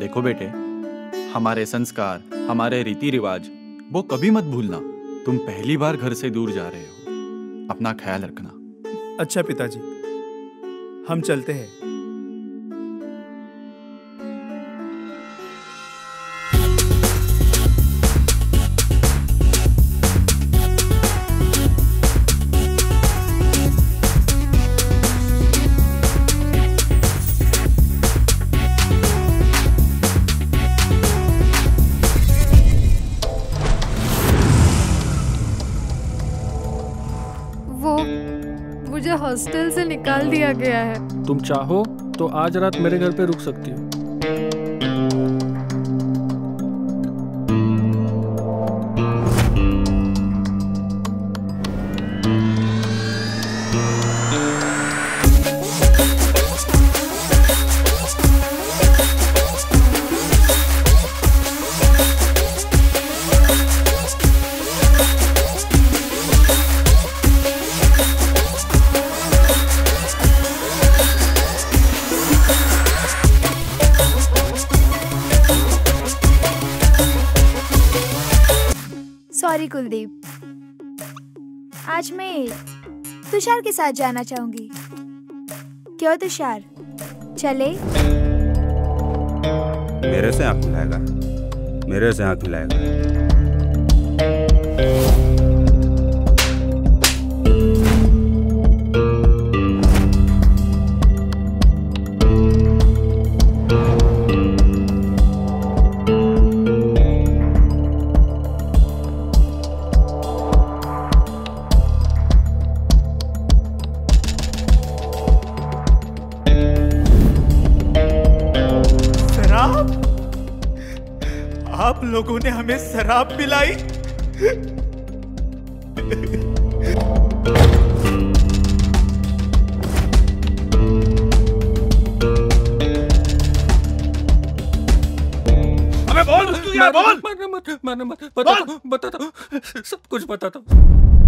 देखो बेटे, हमारे संस्कार, हमारे रीति रिवाज वो कभी मत भूलना। तुम पहली बार घर से दूर जा रहे हो। अपना ख्याल रखना। अच्छा पिताजी, हम चलते हैं। वो मुझे हॉस्टल से निकाल दिया गया है। तुम चाहो तो आज रात मेरे घर पे रुक सकती हो। सॉरी कुलदीप। आज मैं तुषार के साथ जाना चाहूँगी। क्यों तुषार? चले। मेरे से आँख मिलाएगा मेरे से आँख मिलाएगा आप लोगों ने हमें शराब पिलाई। बोल बोल उसको यार बोल। मत मत मत बता बताता हूँ सब कुछ बताता हूँ।